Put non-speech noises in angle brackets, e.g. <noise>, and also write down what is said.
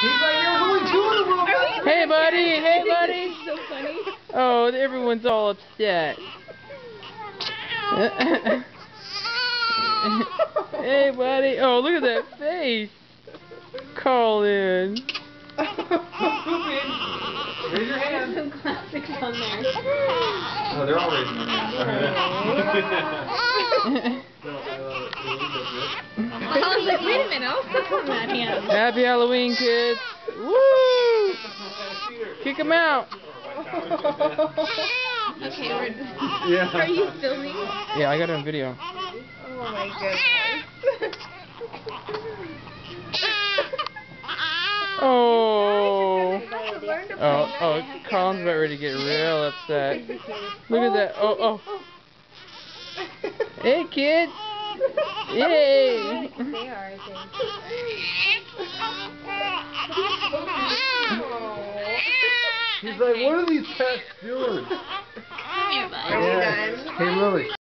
He's like, there's only two in the world. Hey, buddy. Hey, <laughs> buddy. so funny. Oh, everyone's all upset. <laughs> hey, buddy. Oh, look at that face. Colin. Raise your hand. Some classics on there. Oh, they're all raising their hands. <laughs> Uh, I was like, wait a minute, I'll step on that hand. Happy Halloween, kids. Woo! Kick them out. Okay, we're, Yeah. are you filming? Yeah, I got it on video. Oh my goodness. Oh. oh, oh Learn oh, to play Oh, oh, Colin's about ready to get real upset. Look at that. Oh, oh. Hey, kids. Yay. They are, I think. He's like, what are these cats doing? Come here, bud. Yeah. Hey, Lily.